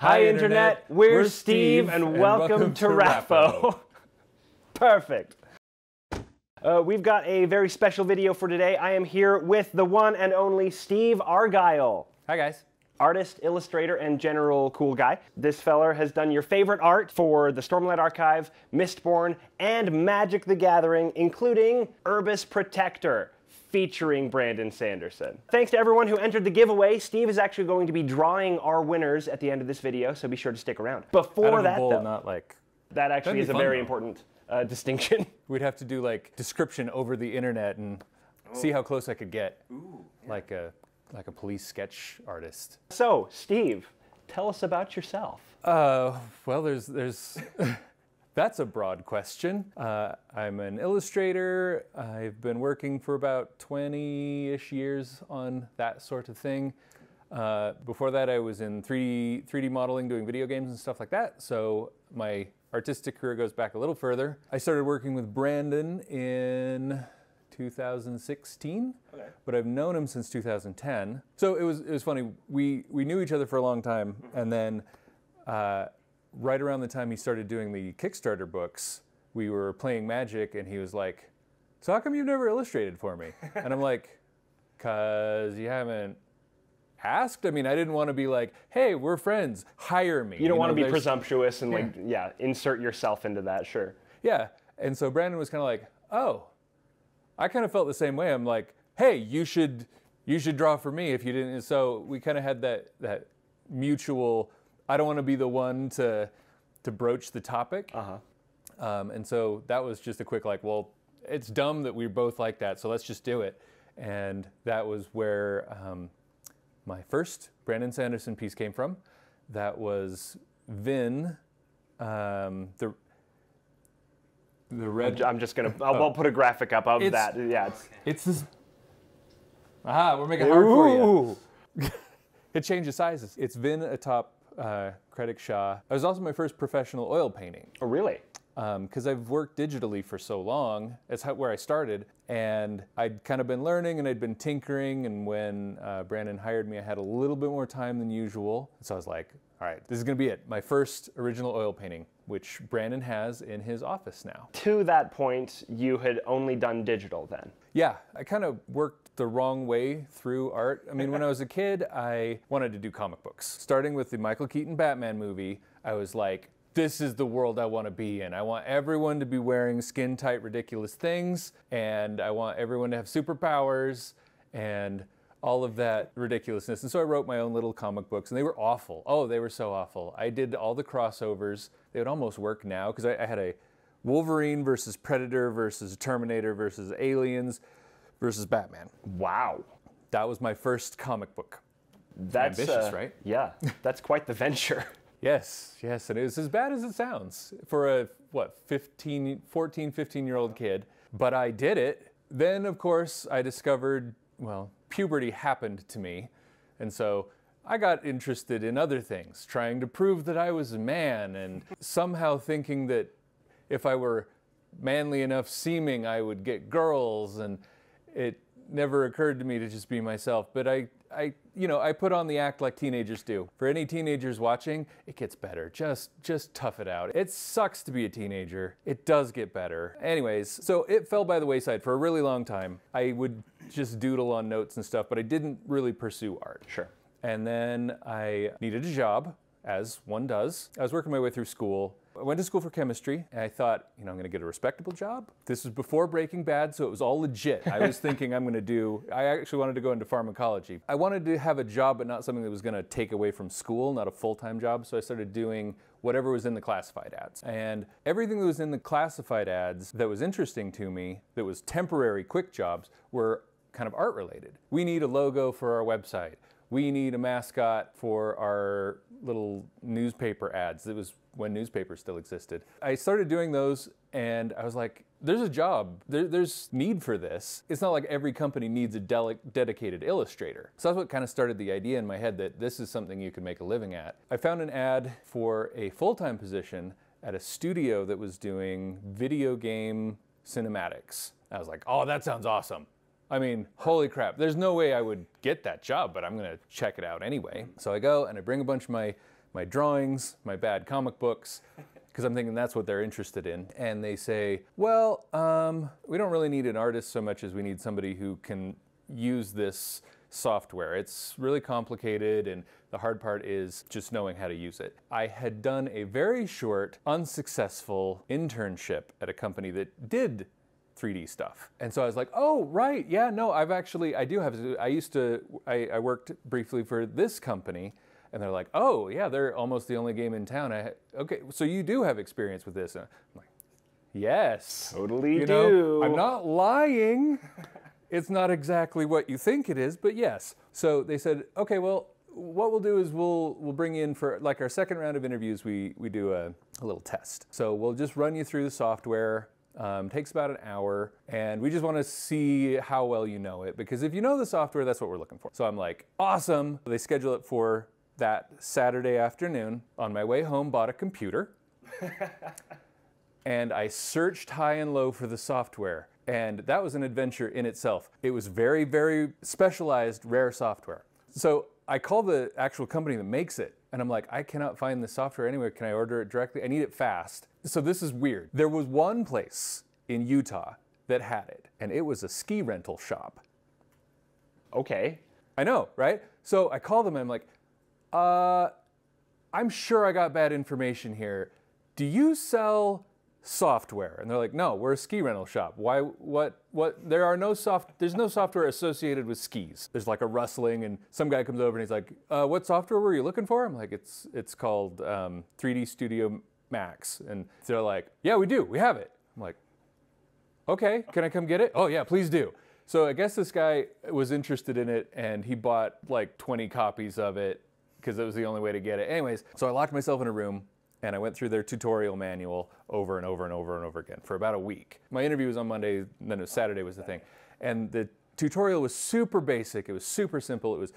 Hi, Internet. We're, Steve, and, welcome, to Rappo. Perfect. Uh, we've got a very special video for today. I am here with the one and only Steve Argyle. Hi, guys. Artist, illustrator, and general cool guy. This feller has done your favorite art for the Stormlight Archive, Mistborn, and Magic the Gathering, including Urbis Protector featuring Brandon Sanderson. Thanks to everyone who entered the giveaway. Steve is actually going to be drawing our winners at the end of this video, so be sure to stick around. Before that, bowl, though, not like that actually is be a fun, very though. important uh, distinction. we'd have to do like description over the internet and see how close I could get, like a like a police sketch artist. so, Steve, tell us about yourself. Uh, well, there's there's that's a broad question. Uh, I'm an illustrator. I've been working for about 20-ish years on that sort of thing. Uh, before that, I was in 3D 3D modeling, doing video games and stuff like that. So my artistic career goes back a little further. I started working with Brandon in 2016, but I've known him since 2010. So it was it was funny. We we knew each other for a long time, and then uh, right around the time he started doing the Kickstarter books, we were playing Magic, and he was like, "So how come you've never illustrated for me?" And I'm like, "Cause you haven't." Asked. I mean, I didn't want to be like, "Hey, we're friends. Hire me." You don't want to be there's- presumptuous and like, yeah, insert yourself into that, sure. yeah. And so Brandon was kind of like, "Oh." I kind of felt the same way. I'm like, "Hey, you should you should draw for me if you didn't." And so we kind of had that that mutual I don't want to be the one to to broach the topic. Uh-huh. Um, and so that was just a quick like, well, it's dumb that we're both like that, so let's just do it. And that was where um, my first Brandon Sanderson piece came from. That was Vin, um, the the red. I'm just gonna, I'll, I'll put a graphic up of It's- that. Yeah, it's, It's this. Aha, we're making it hard for you. It changes sizes. It's Vin atop uh, Kredik Shaw. It was also my first professional oil painting. Oh, really? because I've worked digitally for so long. That's how, where I started, and I'd kind of been learning and I'd been tinkering. And when uh, Brandon hired me, I had a little bit more time than usual. So I was like, "All right, this is gonna be it. My first original oil painting, which Brandon has in his office now." To that point, you had only done digital then. Yeah, I kind of worked the wrong way through art. I mean, when I was a kid, I wanted to do comic books. Starting with the Michael Keaton Batman movie, I was like, this is the world I want to be in. I want everyone to be wearing skin tight, ridiculous things, and I want everyone to have superpowers and all of that ridiculousness. And so I wrote my own little comic books, and they were awful. Oh, they were so awful. I did all the crossovers. They would almost work now because I, I had a Wolverine versus Predator versus Terminator versus Aliens versus Batman. Wow. That was my first comic book. That's Ambitious, uh, right? Yeah, that's quite the venture. Yes, yes, and it was as bad as it sounds for a, what, 15, 14, 15 year old kid. But I did it. Then, of course, I discovered, well, puberty happened to me. And so I got interested in other things, trying to prove that I was a man and somehow thinking that if I were manly enough seeming, I would get girls. And it never occurred to me to just be myself. But I, I, you know, I put on the act like teenagers do. For any teenagers watching, it gets better. Just, just tough it out. It sucks to be a teenager. It does get better. Anyways, so it fell by the wayside for a really long time. I would just doodle on notes and stuff, but I didn't really pursue art. Sure. And then I needed a job, as one does. I was working my way through school. I went to school for chemistry, and I thought, you know, I'm going to get a respectable job. This was before Breaking Bad, so it was all legit. I was thinking I'm going to do, I actually wanted to go into pharmacology. I wanted to have a job, but not something that was going to take away from school, not a full time job. So I started doing whatever was in the classified ads. And everything that was in the classified ads that was interesting to me, that was temporary quick jobs, were kind of art related. We need a logo for our website. We need a mascot for our little newspaper ads. It was when newspapers still existed. I started doing those and I was like, there's a job, there, there's need for this. It's not like every company needs a dedicated illustrator. So that's what kind of started the idea in my head that this is something you can make a living at. I found an ad for a full time position at a studio that was doing video game cinematics. I was like, oh, that sounds awesome. I mean, holy crap, there's no way I would get that job, but I'm gonna check it out anyway. So I go and I bring a bunch of my my drawings, my bad comic books, because I'm thinking that's what they're interested in. And they say, well, um, we don't really need an artist so much as we need somebody who can use this software. It's really complicated, and the hard part is just knowing how to use it. I had done a very short, unsuccessful internship at a company that did 3D stuff. And so I was like, oh, right, yeah, no, I've actually, I do have, I used to, I, I worked briefly for this company. And they're like, oh, yeah, they're almost the only game in town. I, okay, so you do have experience with this. And I'm like, yes. Totally you do. Know, I'm not lying. it's not exactly what you think it is, but yes. So they said, okay, well, what we'll do is we'll we'll bring in for like our second round of interviews. We we do a, a little test. So we'll just run you through the software. Um, takes about an hour, and we just want to see how well you know it. Because if you know the software, that's what we're looking for. So I'm like, awesome. They schedule it for that Saturday afternoon. On my way home, bought a computer. and I searched high and low for the software. And that was an adventure in itself. It was very, very specialized, rare software. So I called the actual company that makes it, and I'm like, I cannot find the software anywhere. Can I order it directly? I need it fast. So this is weird. There was one place in Utah that had it, and it was a ski rental shop. Okay. I know, right? So I called them and I'm like, uh, I'm sure I got bad information here. Do you sell software? And they're like, no, we're a ski rental shop. Why, what, what, there are no soft, there's no software associated with skis. There's like a rustling and some guy comes over and he's like, uh, what software were you looking for? I'm like, it's, it's called um, 3D Studio Max. And they're like, yeah, we do, we have it. I'm like, okay, can I come get it? Oh yeah, please do. So I guess this guy was interested in it and he bought like 20 copies of it because it was the only way to get it. Anyways, so I locked myself in a room and I went through their tutorial manual over and over and over and over again for about a week. My interview was on Monday, and then Saturday was the thing. And the tutorial was super basic, it was super simple. It was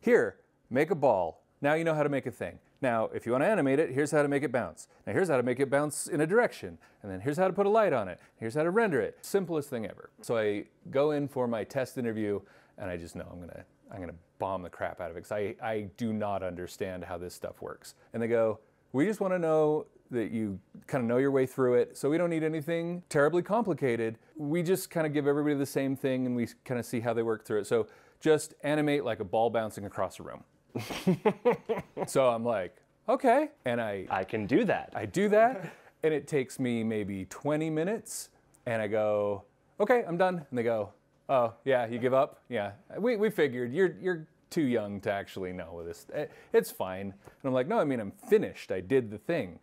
here, make a ball. Now you know how to make a thing. Now, if you want to animate it, here's how to make it bounce. Now, here's how to make it bounce in a direction. And then here's how to put a light on it. Here's how to render it. Simplest thing ever. So I go in for my test interview, and I just know I'm going to I'm going to bomb the crap out of it because I, I do not understand how this stuff works. And they go, we just want to know that you kind of know your way through it. So we don't need anything terribly complicated. We just kind of give everybody the same thing and we kind of see how they work through it. So just animate like a ball bouncing across a room. so I'm like, okay. And I I can do that. I do that and it takes me maybe 20 minutes and I go, okay, I'm done. And they go, oh, yeah, you give up? Yeah. We, we figured you're, you're too young to actually know this. Eh, it's fine. And I'm like, no, I mean, I'm finished. I did the thing.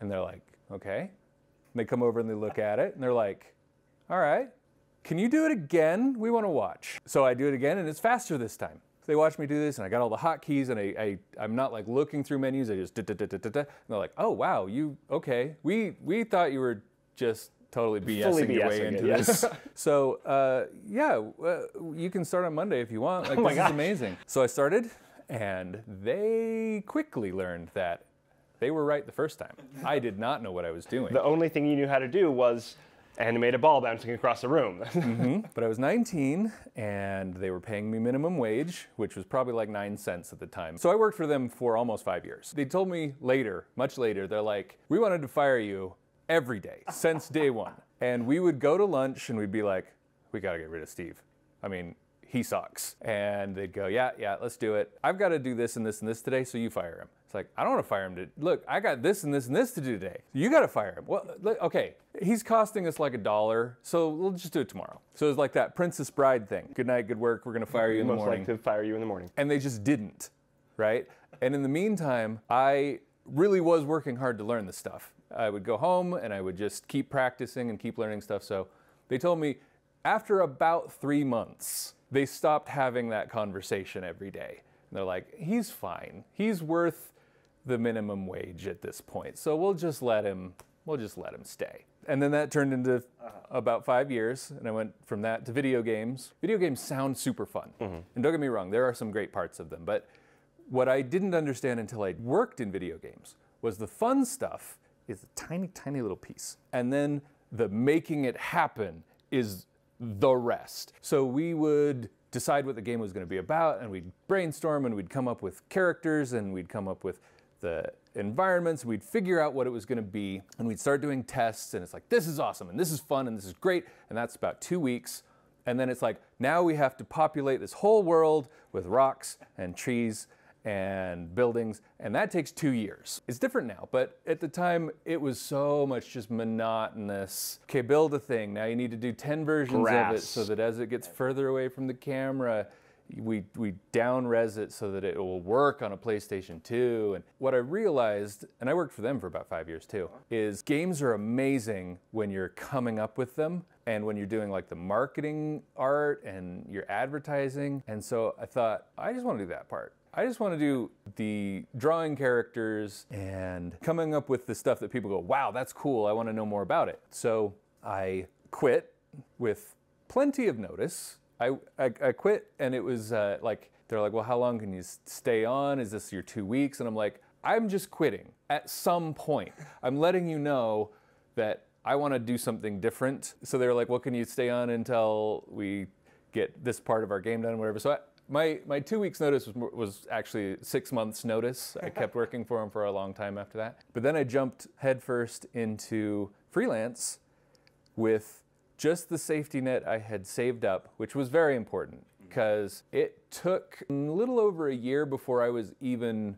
And they're like, okay. And they come over and they look at it and they're like, all right, can you do it again? We want to watch. So I do it again and it's faster this time. So they watch me do this and I got all the hotkeys and I, I, am not like looking through menus. I just da da da da da da. And they're like, oh, wow, you, okay. We, we thought you were just totally BSing, Fully your BSing way it, into yes. this. so uh, yeah, uh, you can start on Monday if you want. Like Oh my this gosh. is amazing. So I started, and they quickly learned that they were right the first time. I did not know what I was doing. The only thing you knew how to do was animate a ball bouncing across a room. Mhm. But I was 19 and they were paying me minimum wage, which was probably like nine cents at the time. So I worked for them for almost five years. They told me later, much later, they're like, we wanted to fire you every day since day one. And we would go to lunch and we'd be like, we got to get rid of Steve. I mean, he sucks. And they'd go, yeah, yeah, let's do it. I've got to do this and this and this today, so you fire him. It's like, I don't want to fire him. To, look, I got this and this and this to do today. You got to fire him. Well, okay, he's costing us like a dollar, so we'll just do it tomorrow. So it's like that Princess Bride thing. Good night, good work. We're going to fire you in the Most morning like to fire you in the morning. and they just didn't, right? And in the meantime, I really was working hard to learn this stuff. I would go home and I would just keep practicing and keep learning stuff. So they told me after about three months, they stopped having that conversation every day. And they're like, he's fine. He's worth the minimum wage at this point. So we'll just let him, we'll just let him stay. And then that turned into uh-huh. about five years, and I went from that to video games. Video games sound super fun. Mm-hmm. And don't get me wrong, there are some great parts of them, but what I didn't understand until I worked in video games was the fun stuff is a tiny, tiny little piece. And then the making it happen is the rest. So we would decide what the game was going to be about, and we'd brainstorm and we'd come up with characters and we'd come up with the environments. We'd figure out what it was going to be, and we'd start doing tests. And it's like, this is awesome, and this is fun, and this is great. And that's about two weeks. And then it's like, now we have to populate this whole world with rocks and trees and buildings, and that takes two years. It's different now, but at the time it was so much just monotonous. Okay, build a thing. Now you need to do 10 versions Grass. of it so that as it gets further away from the camera, we, we down res it so that it will work on a PlayStation 2. And what I realized, and I worked for them for about five years too, is games are amazing when you're coming up with them and when you're doing like the marketing art and your advertising. And so I thought, I just want to do that part. I just want to do the drawing characters and coming up with the stuff that people go, wow, that's cool. I want to know more about it. So I quit with plenty of notice. I, I, I quit and it was uh, like, they're like, well, how long can you stay on? Is this your two weeks? And I'm like, I'm just quitting at some point. I'm letting you know that I want to do something different. So they're like, well, can you stay on until we get this part of our game done, whatever. So I, my my two weeks notice was was actually six months notice. I kept working for him for a long time after that. But then I jumped headfirst into freelance with just the safety net I had saved up, which was very important mm-hmm. because it took a little over a year before I was even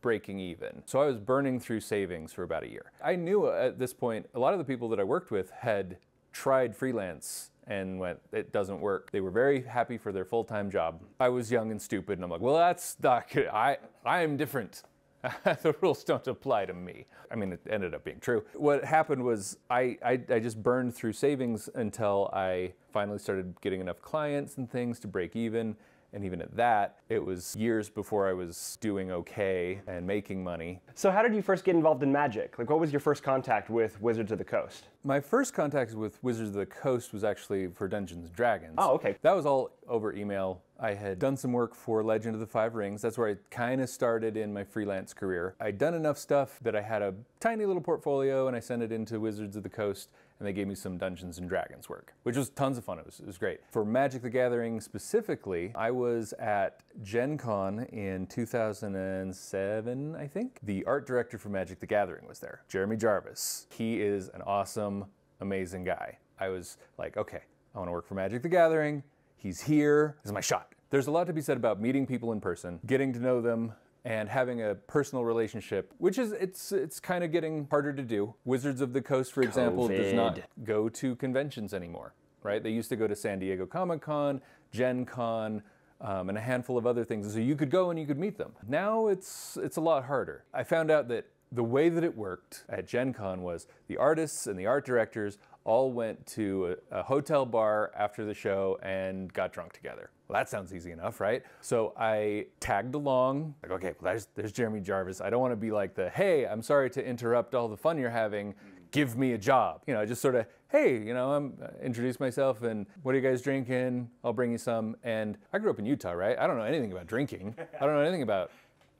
breaking even. So I was burning through savings for about a year. I knew at this point a lot of the people that I worked with had tried freelance and went, it doesn't work. They were very happy for their full-time job. I was young and stupid and I'm like, well, that's not, good. I, I am different. the rules don't apply to me. I mean, it ended up being true. What happened was I, I, I just burned through savings until I finally started getting enough clients and things to break even. And even at that, it was years before I was doing okay and making money. So how did you first get involved in Magic? Like, what was your first contact with Wizards of the Coast? My first contact with Wizards of the Coast was actually for Dungeons and Dragons. Oh, okay. That was all over email. I had done some work for Legend of the Five Rings. That's where I kind of started in my freelance career. I'd done enough stuff that I had a tiny little portfolio and I sent it into Wizards of the Coast and they gave me some Dungeons and Dragons work, which was tons of fun. It was, it was great. For Magic the Gathering specifically, I was at Gen Con in 2007, I think. The art director for Magic the Gathering was there, Jeremy Jarvis. He is an awesome, amazing guy. I was like, okay, I want to work for Magic the Gathering. He's here. This is my shot. There's a lot to be said about meeting people in person, getting to know them, and having a personal relationship, which is it's it's kind of getting harder to do. Wizards of the Coast, for example, does not go to conventions anymore, right? They used to go to San Diego Comic Con, Gen Con, um, and a handful of other things. So you could go and you could meet them. Now it's it's a lot harder. I found out that the way that it worked at Gen Con was the artists and the art directors all went to a, a hotel bar after the show and got drunk together. Well, that sounds easy enough, right? So I tagged along, like, okay, well, there's, there's Jeremy Jarvis. I don't want to be like the, hey, I'm sorry to interrupt all the fun you're having. Give me a job. You know, just sort of, hey, you know, I'm uh, introduce myself and what are you guys drinking? I'll bring you some. And I grew up in Utah, right? I don't know anything about drinking. I don't know anything about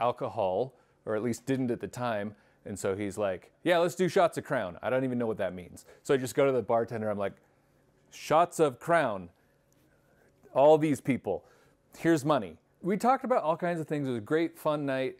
alcohol, or at least didn't at the time. And so he's like, yeah, let's do shots of Crown. I don't even know what that means. So I just go to the bartender. I'm like, shots of Crown. All these people. Here's money. We talked about all kinds of things. It was a great, fun night,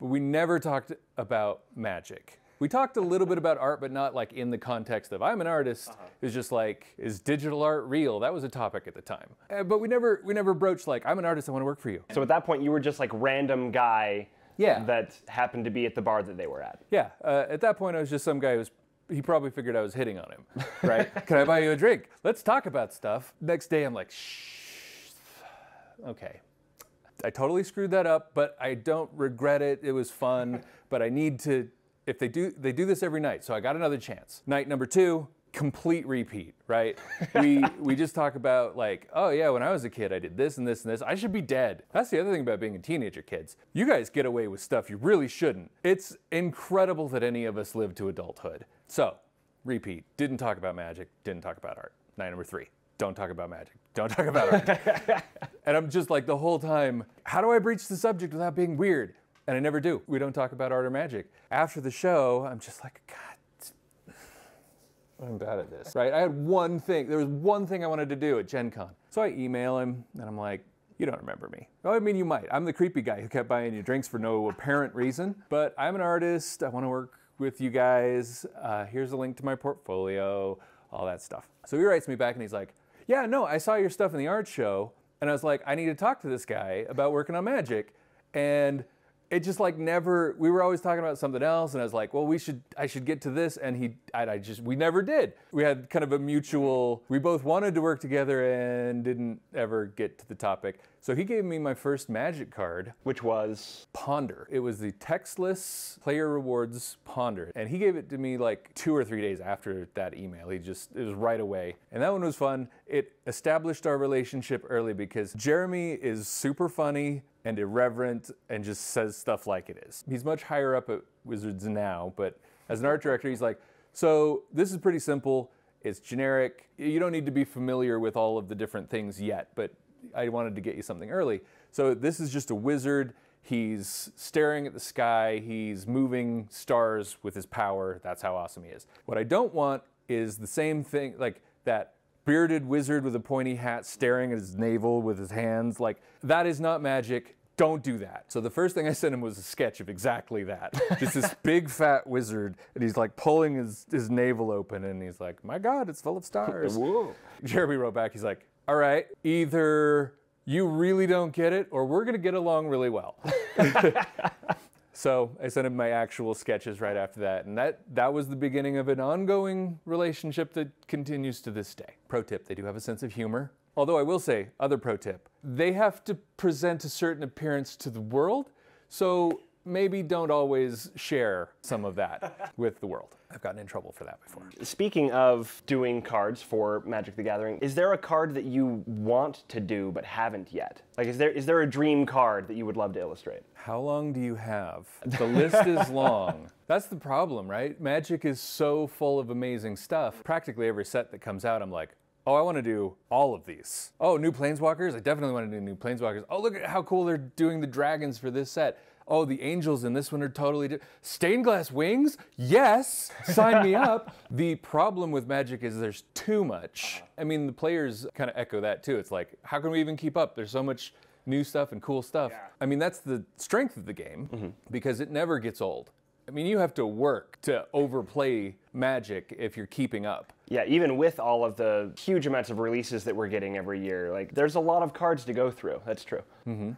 but we never talked about magic. We talked a little bit about art, but not like in the context of I'm an artist. It was just like, is digital art real? That was a topic at the time. Uh, but we never we never broached like I'm an artist. I want to work for you. So at that point, you were just like random guy Yeah. that happened to be at the bar that they were at. Yeah, uh, at that point, I was just some guy who was. He probably figured I was hitting on him, right? Can I buy you a drink? Let's talk about stuff. Next day, I'm like, shh. Okay. I totally screwed that up, but I don't regret it. It was fun, but I need to. If they do, they do this every night, so I got another chance. Night number two, complete repeat, right? We we just talk about like, oh yeah, when I was a kid, I did this and this and this. I should be dead. That's the other thing about being a teenager, kids. You guys get away with stuff you really shouldn't. It's incredible that any of us live to adulthood. So, repeat. Didn't talk about magic. Didn't talk about art. Night number three. Don't talk about magic. Don't talk about art. and I'm just like the whole time, how do I breach the subject without being weird? And I never do. We don't talk about art or magic. After the show, I'm just like, God, I'm bad at this. Right? I had one thing. There was one thing I wanted to do at Gen Con. So I email him and I'm like, You don't remember me. Oh, I mean, you might. I'm the creepy guy who kept buying you drinks for no apparent reason. But I'm an artist. I want to work with you guys. Uh, here's a link to my portfolio, all that stuff. So he writes me back and he's like, Yeah, no, I saw your stuff in the art show. And I was like, I need to talk to this guy about working on magic. And it just like never we were always talking about something else and i was like well we should i should get to this and he I, I, just we never did. We had kind of a mutual we both wanted to work together and didn't ever get to the topic. So he gave me my first magic card which was? Ponder. It was the textless player rewards ponder and he gave it to me like two or three days after that email. He just it was right away. And that one was fun. It established our relationship early because jeremy is super funny and irreverent and just says stuff like it is. He's much higher up at Wizards now, but as an art director, he's like, so this is pretty simple. It's generic. You don't need to be familiar with all of the different things yet, but I wanted to get you something early. So this is just a wizard. He's staring at the sky. He's moving stars with his power. That's how awesome he is. What I don't want is the same thing, like that bearded wizard with a pointy hat staring at his navel with his hands. Like, that is not magic. Don't do that. So the first thing I sent him was a sketch of exactly that. Just this big fat wizard, and he's like pulling his, his navel open, and he's like, my God, it's full of stars. Whoa. Jeremy wrote back, he's like, all right, either you really don't get it, or we're gonna get along really well. So I sent him my actual sketches right after that, and that that was the beginning of an ongoing relationship that continues to this day. Pro tip: they do have a sense of humor. Although I will say, other pro tip: they have to present a certain appearance to the world, so maybe don't always share some of that with the world. I've gotten in trouble for that before. Speaking of doing cards for Magic the Gathering, is there a card that you want to do but haven't yet? Like, is there is there a dream card that you would love to illustrate? How long do you have? The list is long. That's the problem, right? Magic is so full of amazing stuff. Practically every set that comes out, I'm like, Oh, I want to do all of these. Oh, new Planeswalkers? I definitely want to do new Planeswalkers. Oh, look at how cool they're doing the dragons for this set oh, the angels in this one are totally different. Stained glass wings? Yes, sign me up. The problem with Magic is there's too much. I mean, the players kind of echo that too. It's like, how can we even keep up? There's so much new stuff and cool stuff. Yeah. I mean, that's the strength of the game mm-hmm. because it never gets old. I mean, you have to work to overplay Magic if you're keeping up. Yeah, even with all of the huge amounts of releases that we're getting every year, like there's a lot of cards to go through. That's true. Mm-hmm.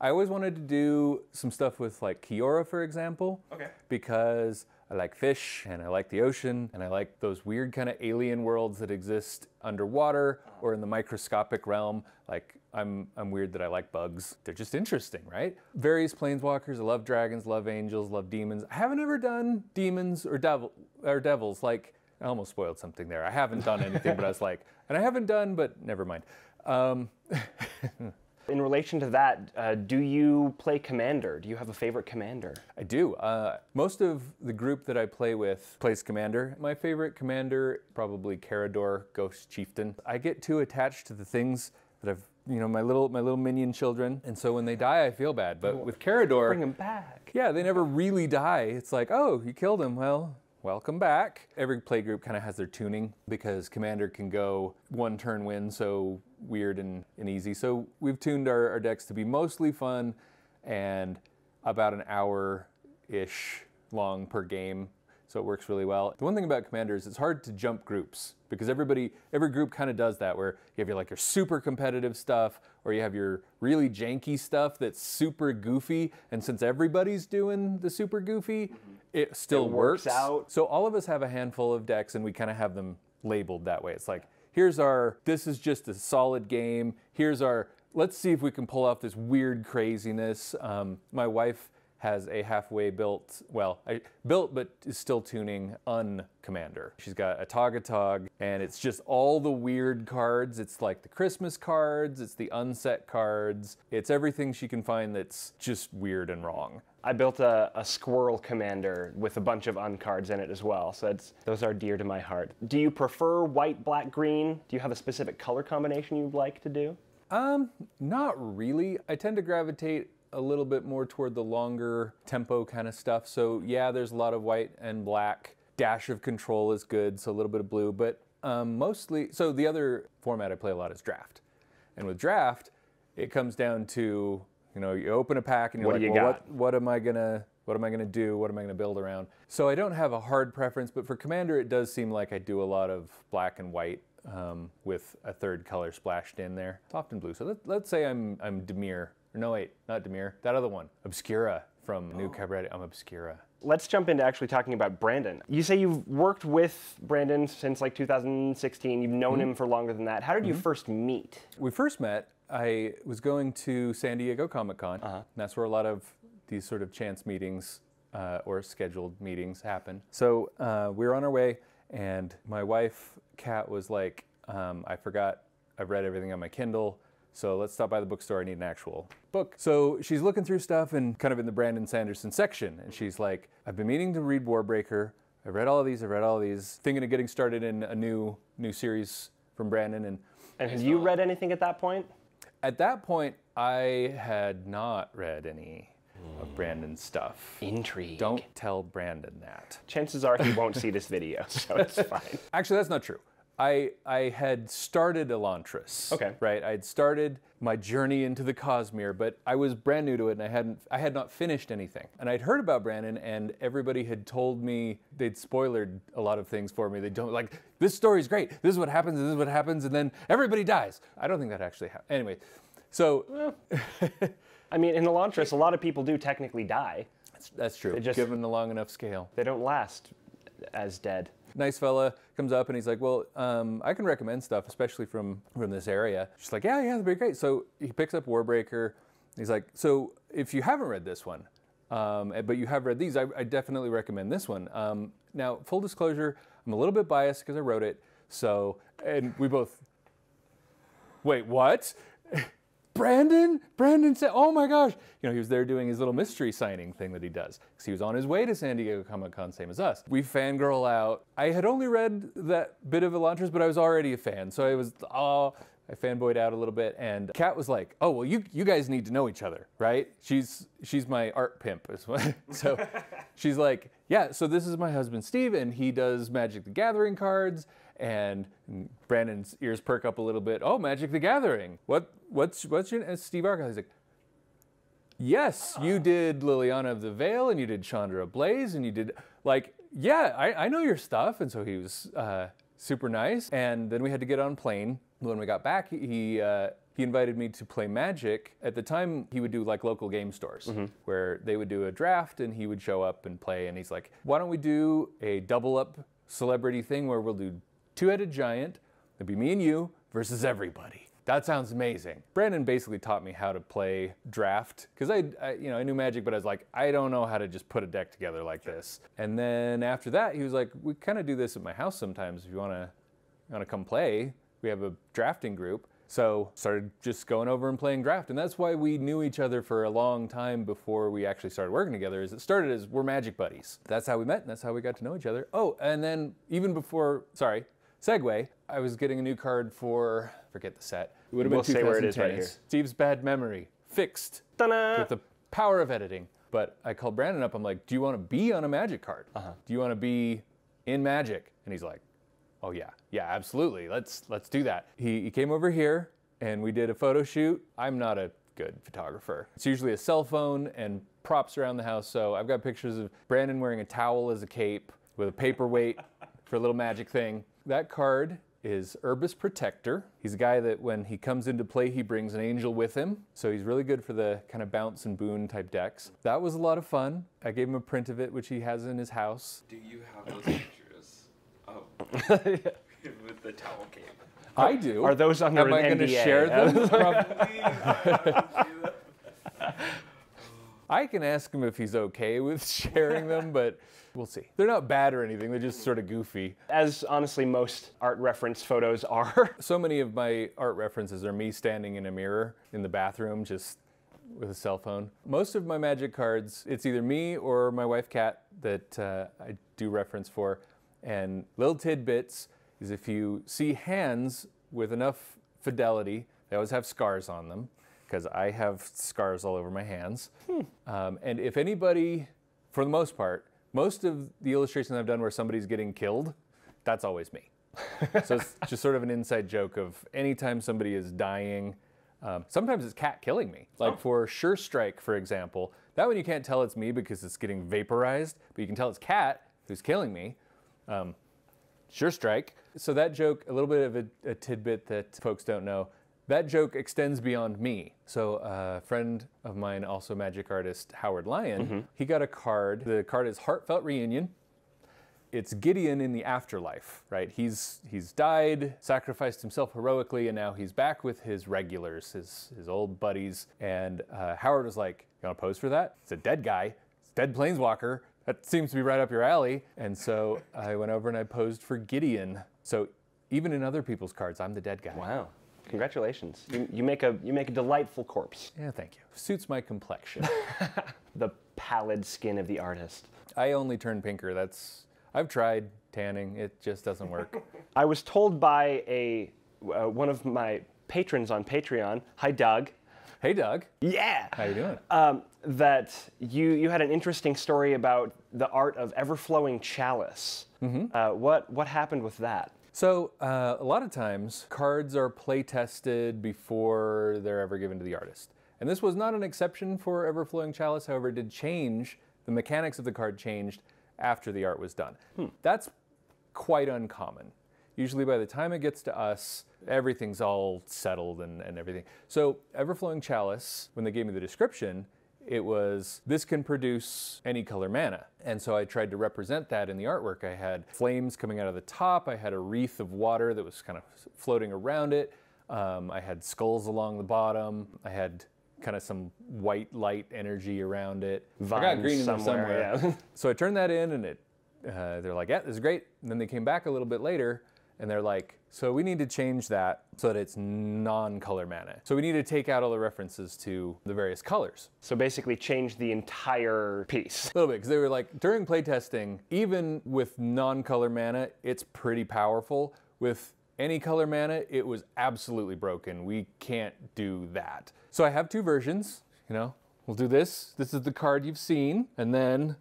I always wanted to do some stuff with like Kiora, for example. Okay. Because I like fish and I like the ocean and I like those weird kind of alien worlds that exist underwater or in the microscopic realm. Like I'm I'm weird that I like bugs. They're just interesting, right? Various planeswalkers. I love dragons, love angels, love demons. I haven't ever done demons or devil or devils. Like I almost spoiled something there. I haven't done anything, but I was like, and I haven't done, but never mind. Um, In relation to that, uh, do you play Commander? Do you have a favorite Commander? I do. Uh, most of the group that I play with plays Commander. My favorite Commander, probably Karador, Ghost Chieftain. I get too attached to the things that I've you know my little my little minion children and so when they die i feel bad but with Karador, bring them back yeah they never really die it's like oh you killed him well welcome back. Every playgroup kind of has their tuning because Commander can go one turn win, so weird and, and easy. So we've tuned our, our decks to be mostly fun and about an hour ish long per game so it works really well. The one thing about Commander is it's hard to jump groups because everybody, every group kind of does that where you have your like your super competitive stuff or you have your really janky stuff that's super goofy and since everybody's doing the super goofy, it still it works. works out. So all of us have a handful of decks and we kind of have them labeled that way. It's like, here's our, this is just a solid game. Here's our, let's see if we can pull off this weird craziness. Um, my wife has a halfway built, well, I, built but is still tuning un-commander. She's got a Togatog, and it's just all the weird cards. It's like the Christmas cards, it's the unset cards, it's everything she can find that's just weird and wrong. I built a, a squirrel commander with a bunch of uncards in it as well, so those are dear to my heart. Do you prefer white, black, green? Do you have a specific color combination you'd like to do? Um, not really. I tend to gravitate a little bit more toward the longer tempo kind of stuff. So yeah, there's a lot of white and black. Dash of control is good, so a little bit of blue, but um, mostly. So the other format I play a lot is draft, and with draft, it comes down to you know you open a pack and you're What like, you well, got? what what am I gonna what am I gonna do? What am I gonna build around? So I don't have a hard preference, but for commander, it does seem like I do a lot of black and white um, with a third color splashed in there. It's often blue. So let, let's say I'm I'm Dimir. Or no, wait, not Dimir. That other one, Obscura from New Capenna. I'm Obscura. Let's jump into actually talking about Brandon. You say you've worked with Brandon since like 2016. You've known him for longer than that. How did you first meet? We first met. I was going to San Diego Comic Con. And that's where a lot of these sort of chance meetings uh, or scheduled meetings happen. So uh, we were on our way, and my wife, Kat, was like, um, I forgot I've read everything on my Kindle. So let's stop by the bookstore. I need an actual book. So she's looking through stuff and kind of in the Brandon Sanderson section. And she's like, I've been meaning to read Warbreaker. I've read all of these. I've read all of these. Thinking of getting started in a new new series from Brandon. And And had you read anything at that point? at that point, I had not read any of Brandon's stuff. Intrigue. Don't tell Brandon that. Chances are he won't see this video, so it's fine. Actually, that's not true. I, I had started Elantris. Okay. Right. I had started my journey into the Cosmere, but I was brand new to it and I hadn't I had not finished anything. And I'd heard about Brandon and everybody had told me they'd spoiled a lot of things for me. They don't like this story's great. This is what happens, this is what happens, and then everybody dies. I don't think that actually happened. Anyway, so I mean, in Elantris, a lot of people do technically die. that's true. just- Given the long enough scale. They don't last as dead. Nice fella comes up and he's like, "Well, um, I can recommend stuff, especially from from this area." She's like, "Yeah, yeah, that'd be great." So he picks up Warbreaker. He's like, "So if you haven't read this one, um, eh, but you have read these, I, I definitely recommend this one." Um, now, full disclosure, I'm a little bit biased because I wrote it. So, and we both. Wait, what? Brandon? Brandon said, oh my gosh. You know, he was there doing his little mystery signing thing that he does. Because he was on his way to San Diego Comic Con, same as us. We fangirl out. I had only read that bit of Elantris, but I was already a fan. So I was, oh, I fanboyed out a little bit. And Kat was like, oh, well, you, you guys need to know each other, right? She's, she's my art pimp. is what- so she's like, yeah, so this is my husband, Steve, and he does Magic the Gathering cards. And Brandon's ears perk up a little bit. Oh, Magic the Gathering. What? What's what's your? And Steve Argyle. He's like, yes, you did Liliana of the Veil, and you did Chandra Ablaze, and you did like, yeah, I, I know your stuff. And so he was uh, super nice. And then we had to get on plane. When we got back, he. Uh, he invited me to play Magic. At the time, he would do like local game stores where they would do a draft and he would show up and play. And he's like, why don't we do a double up celebrity thing where we'll do two headed giant, it'd be me and you versus everybody. That sounds amazing. Brandon basically taught me how to play draft because I, I, you know, I knew Magic, but I was like, I don't know how to just put a deck together like this. And then after that, he was like, we kind of do this at my house sometimes. If you want to, want to come play, we have a drafting group. So started just going over and playing draft, and that's why we knew each other for a long time before we actually started working together. Is it started as we're Magic buddies. That's how we met, and that's how we got to know each other. Oh, and then even before, sorry, segue, I was getting a new card for forget the set. It would have We'll been say where it is right here. Steve's bad memory fixed Ta-da! with the power of editing. But I called Brandon up. I'm like, "Do you want to be on a Magic card? Uh-huh. Do you want to be in Magic?" And he's like, "Oh yeah, yeah, absolutely. Let's let's do that." He, he came over here and we did a photo shoot. I'm not a good photographer. It's usually a cell phone and props around the house. So I've got pictures of Brandon wearing a towel as a cape with a paperweight for a little magic thing. That card is Urbis Protector. He's a guy that when he comes into play, he brings an angel with him. So he's really good for the kind of bounce and boon type decks. That was a lot of fun. I gave him a print of it, which he has in his house. Do you have those pictures? of With the towel cape. I do. Are those under Am I an gonna share them? Probably. I can ask him if he's okay with sharing them, but we'll see. They're not bad or anything. They're just sort of goofy. As honestly, most art reference photos are. So many of my art references are me standing in a mirror in the bathroom, just with a cell phone. Most of my magic cards, it's either me or my wife Kat that uh, I do reference for. And little tidbits is if you see hands with enough fidelity, they always have scars on them because I have scars all over my hands. Um, and if anybody, for the most part, most of the illustrations I've done where somebody's getting killed, that's always me. so it's just sort of an inside joke of anytime somebody is dying, Um, sometimes it's Kat killing me. Like for Sure Strike, for example, that one you can't tell it's me because it's getting vaporized, but you can tell it's Kat who's killing me. Um, Sure Strike. So that joke, a little bit of a, a tidbit that folks don't know. That joke extends beyond me. So a friend of mine, also magic artist Howard Lyon, he got a card. The card is Heartfelt Reunion. It's Gideon in the afterlife, right? He's he's died, sacrificed himself heroically, and now he's back with his regulars, his his old buddies. And uh, Howard was like, "You want to pose for that? It's a dead guy. It's a dead planeswalker. That seems to be right up your alley." And so I went over and I posed for Gideon. So even in other people's cards, I'm the dead guy. Wow. Congratulations. You, you make a you make a delightful corpse. Yeah, thank you. Suits my complexion. The pallid skin of the artist. I only turn pinker. That's I've tried tanning. It just doesn't work. I was told by a uh, one of my patrons on Patreon. Hi, Doug. hey, Doug. Yeah. How you doing? Um, that you you had an interesting story about the art of ever-flowing chalice. Uh, what what happened with that? So uh, a lot of times cards are play tested before they're ever given to the artist. And this was not an exception for Everflowing Chalice, however, it did change, the mechanics of the card changed after the art was done. That's quite uncommon. Usually by the time it gets to us, everything's all settled and, and everything. So Everflowing Chalice, when they gave me the description, it was this can produce any color mana. And so I tried to represent that in the artwork. I had flames coming out of the top, I had a wreath of water that was kind of floating around it, um, I had skulls along the bottom, I had kind of some white light energy around it. I got green somewhere, somewhere. yeah. so I turned that in and it, uh, they're like, yeah, this is great. And then they came back a little bit later and they're like, so we need to change that so that it's non-color mana. So we need to take out all the references to the various colors. So basically, change the entire piece. A little bit, because they were like, during playtesting, even with non-color mana, it's pretty powerful. With any color mana, it was absolutely broken. We can't do that. So I have two versions, you know. We'll do this. This is the card you've seen, and then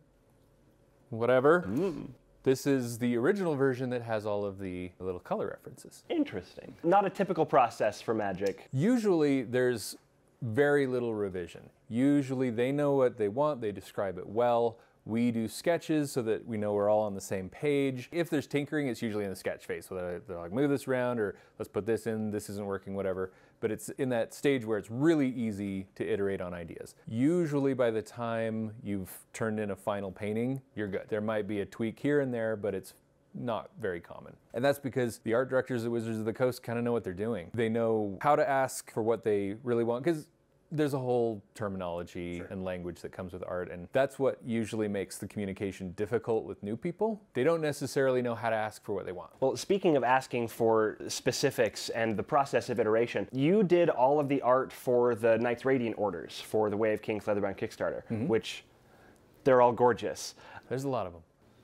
whatever. Mm. This is the original version that has all of the little color references. Interesting. Not a typical process for Magic. Usually there's very little revision. Usually they know what they want, they describe it well. We do sketches so that we know we're all on the same page. If there's tinkering, it's usually in the sketch phase. So they're, they're like, move this around or let's put this in, this isn't working, whatever. But it's in that stage where it's really easy to iterate on ideas. Usually by the time you've turned in a final painting, you're good. There might be a tweak here and there, but it's not very common. And that's because the art directors at Wizards of the Coast kind of know what they're doing. They know how to ask for what they really want because there's a whole terminology and language that comes with art and that's what usually makes the communication difficult with new people. They don't necessarily know how to ask for what they want. Well, speaking of asking for specifics and the process of iteration, you did all of the art for the Knights Radiant orders for the Way of Kings Leatherbound Kickstarter, which they're all gorgeous. There's a lot of them.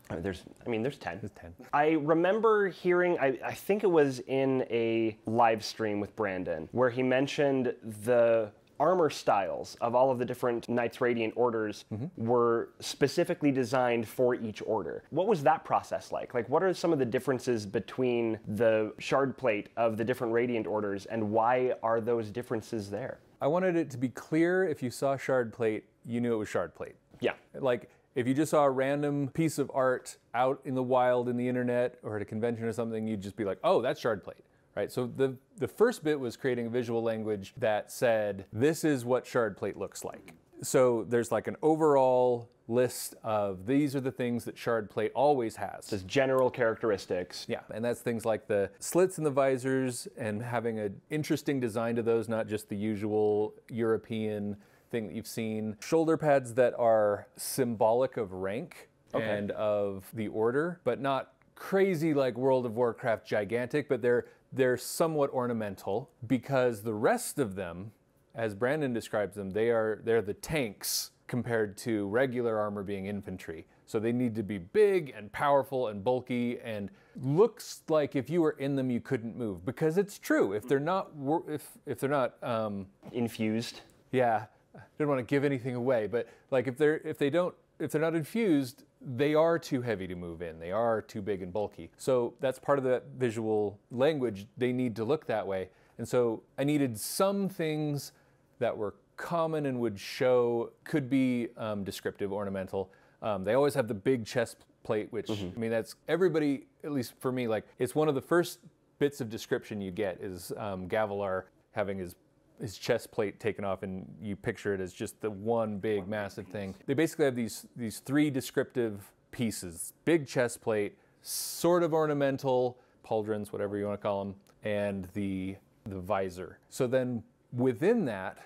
Uh, There's, I mean, there's 10. There's 10. I remember hearing, I, I think it was in a live stream with Brandon, where he mentioned the armor styles of all of the different Knights Radiant orders mm-hmm. were specifically designed for each order. What was that process like? Like, what are some of the differences between the shard plate of the different Radiant orders, and why are those differences there? I wanted it to be clear if you saw shard plate, you knew it was shard plate. Yeah. Like if you just saw a random piece of art out in the wild in the internet or at a convention or something, you'd just be like, "Oh, that's shard plate." Right? So the the first bit was creating a visual language that said, "This is what shard plate looks like." So there's like an overall list of these are the things that shard plate always has. Just general characteristics. Yeah, and that's things like the slits in the visors and having an interesting design to those, not just the usual European thing that you've seen. Shoulder pads that are symbolic of rank and of the order, but not crazy like World of Warcraft gigantic, but they're they're somewhat ornamental because the rest of them, as Brandon describes them, they are they're the tanks compared to regular armor being infantry. So they need to be big and powerful and bulky and looks like if you were in them you couldn't move because it's true. If they're not if if they're not um, Infused. yeah, I didn't want to give anything away, but like if they're if they don't if they're not infused, they are too heavy to move in. They are too big and bulky. So that's part of that visual language. They need to look that way. And so I needed some things that were common and would show, could be um, descriptive, ornamental. Um, they always have the big chest plate, which, I mean, that's everybody, at least for me, like, it's one of the first bits of description you get is um, Gavilar having his his chest plate taken off and you picture it as just the one big massive thing. They basically have these these three descriptive pieces. Big chest plate, sort of ornamental, pauldrons, whatever you want to call them, and the the visor. So then within that,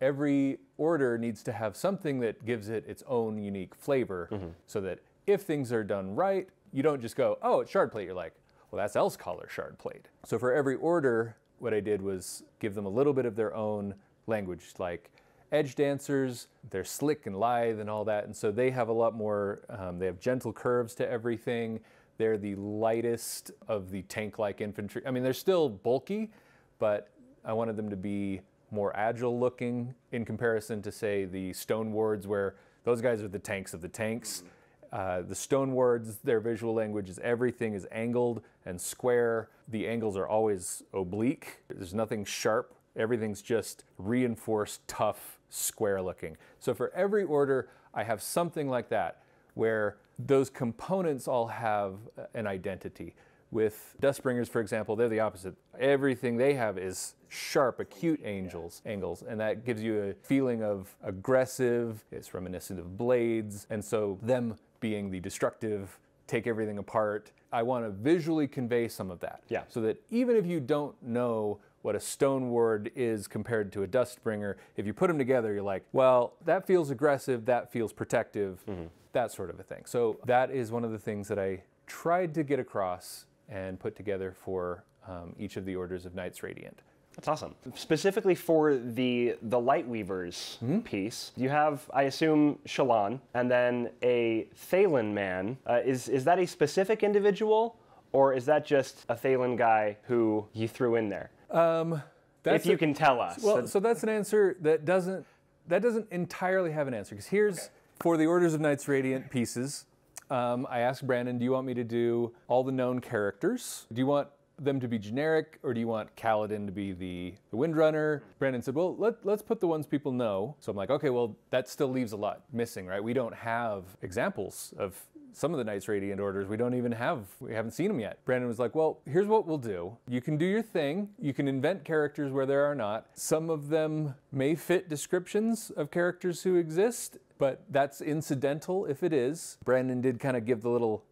every order needs to have something that gives it its own unique flavor so that if things are done right, you don't just go, "Oh, it's shard plate." You're like, "Well, that's Elsecaller shard plate." So for every order, what I did was give them a little bit of their own language, like edge dancers, they're slick and lithe and all that, and so they have a lot more. Um, they have gentle curves to everything. They're the lightest of the tank-like infantry. I mean, they're still bulky, but I wanted them to be more agile looking in comparison to, say, the stone wards, where those guys are the tanks of the tanks. Uh, the stone wards, their visual language is everything is angled and square. The angles are always oblique. There's nothing sharp. Everything's just reinforced, tough, square looking. So for every order, I have something like that where those components all have uh, an identity. With Dustbringers, for example, they're the opposite. Everything they have is sharp, acute angels, angles, and that gives you a feeling of aggressive. It's reminiscent of blades, and so them being the destructive, take everything apart. I want to visually convey some of that. Yeah. So that even if you don't know what a stone ward is compared to a dust bringer, if you put them together, you're like, well, that feels aggressive, that feels protective, that sort of a thing. So that is one of the things that I tried to get across and put together for um, each of the orders of Knights Radiant. That's awesome. Specifically for the the light weavers piece, you have, I assume, Shallan, and then a Thaylen man. Uh, is is that a specific individual, or is that just a Thaylen guy who you threw in there? That's if you a- can tell us. Well, so that's an answer that doesn't that doesn't entirely have an answer because here's for the Orders of Knights Radiant pieces. Um, I asked Brandon, "Do you want me to do all the known characters? Do you want them to be generic, or do you want Kaladin to be the, the Windrunner?" Brandon said, "Well, let, let's put the ones people know." So I'm like, "Okay, well, that still leaves a lot missing, right? We don't have examples of." Some of the Knights Radiant orders we don't even have, we haven't seen them yet. Brandon was like, Well, here's what we'll do. You can do your thing, you can invent characters where there are not. Some of them may fit descriptions of characters who exist, but that's incidental if it is. Brandon did kind of give the little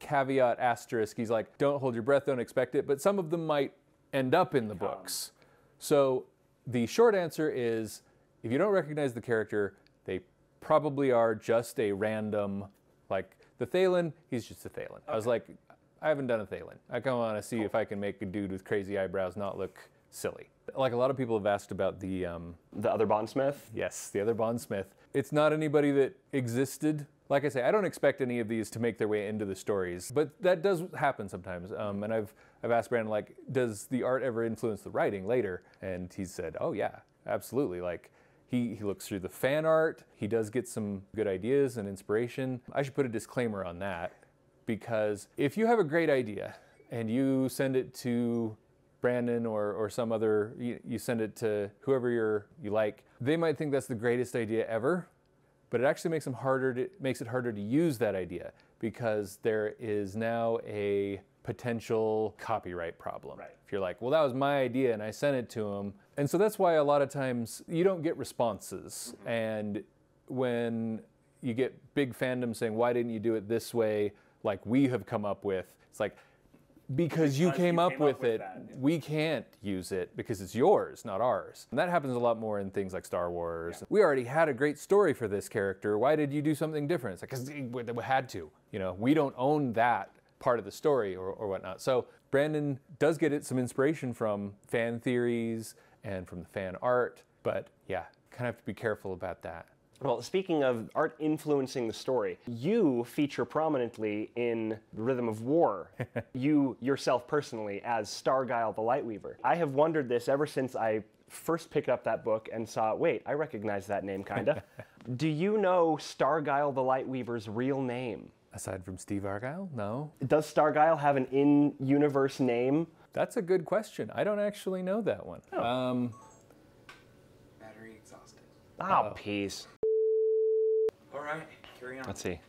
caveat asterisk. He's like, Don't hold your breath, don't expect it, but some of them might end up in the books. So the short answer is if you don't recognize the character, they probably are just a random, like the Thaylen, he's just a Thaylen. I was like, I haven't done a Thaylen. I kind of want to see if I can make a dude with crazy eyebrows not look silly. Like a lot of people have asked about the, um, the other bondsmith. yes, the other Bondsmith. It's not anybody that existed. Like I say, I don't expect any of these to make their way into the stories, but that does happen sometimes. Um, and I've I've asked Brandon like, does the art ever influence the writing later? And he said, oh yeah, absolutely. Like he, he looks through the fan art. He does get some good ideas and inspiration. I should put a disclaimer on that because if you have a great idea and you send it to Brandon or, or some other, you, you send it to whoever you're, you like, they might think that's the greatest idea ever, but it actually makes them harder to, makes it harder to use that idea because there is now a potential copyright problem. Right. If you're like, well, that was my idea and I sent it to him. And so that's why a lot of times you don't get responses. Mm-hmm. And when you get big fandom saying, why didn't you do it this way, like we have come up with, it's like, because you came you up came with up with it, that. we can't use it because it's yours, not ours. And that happens a lot more in things like Star Wars. We already had a great story for this character. Why did you do something different? It's like, because we had to. You know, we don't own that part of the story or, or whatnot. So Brandon does get it some inspiration from fan theories and from the fan art. But yeah, kind of have to be careful about that. Well, speaking of art influencing the story, you feature prominently in Rhythm of War. you yourself personally as Stargyle the Lightweaver. I have wondered this ever since I first picked up that book and saw, wait, I recognize that name kinda. Do you know Stargyle the Lightweaver's real name? Aside from Steve Argyle? No. Does Stargyle have an in-universe name That's a good question. I don't actually know that one. Um, Battery exhausted. Oh, peace. All right, carry on. Let's see.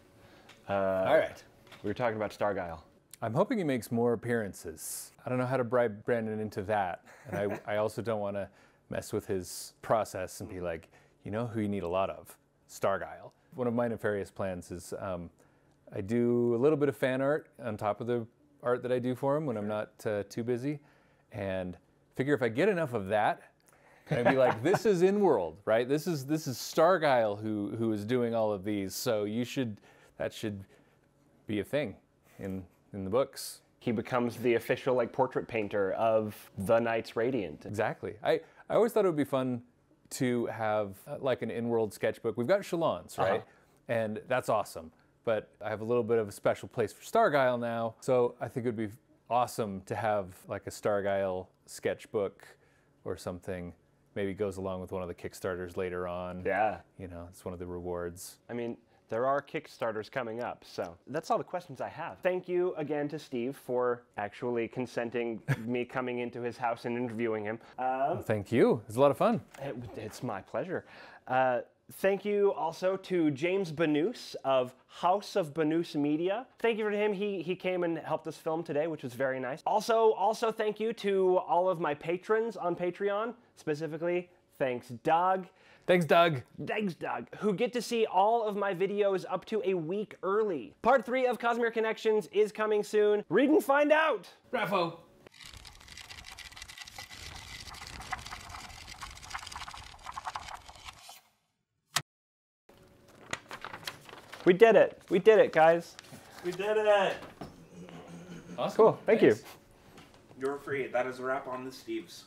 Uh, all right. We were talking about Stargyle. I'm hoping he makes more appearances. I don't know how to bribe Brandon into that. And I, I also don't want to mess with his process and be like, you know who you need a lot of? Stargyle. One of my nefarious plans is um, I do a little bit of fan art on top of the art that I do for him when I'm not uh, too busy. And figure if I get enough of that, and be like, this is in world, right? This is this is Stargyle who who is doing all of these. So you should that should be a thing in in the books. He becomes the official like portrait painter of the Knights Radiant. Exactly. I, I always thought it would be fun to have uh, like an in-world sketchbook. We've got Shallan's, right? Uh-huh. And that's awesome. But I have a little bit of a special place for Stargyle now. So I think it would be awesome to have like a Stargyle sketchbook or something. Maybe goes along with one of the Kickstarters later on. Yeah. You know, it's one of the rewards. I mean, there are Kickstarters coming up, so that's all the questions I have. Thank you again to Steve for actually consenting me coming into his house and interviewing him. Um, Thank you. It's a lot of fun. it- it's my pleasure. Uh, thank you also to James Bounous of Haus of Bounous Media. Thank you to him. He he came and helped us film today, which was very nice. Also, also thank you to all of my patrons on Patreon, specifically. Thanks, Doug. Thanks, Doug. Thanks, Doug, who get to see all of my videos up to a week early. Part three of Cosmere Connections is coming soon. Read and find out. Raffo. We did it. We did it, guys. We did it. Awesome. Cool. Thank you. You're free. That is a wrap on the Steves.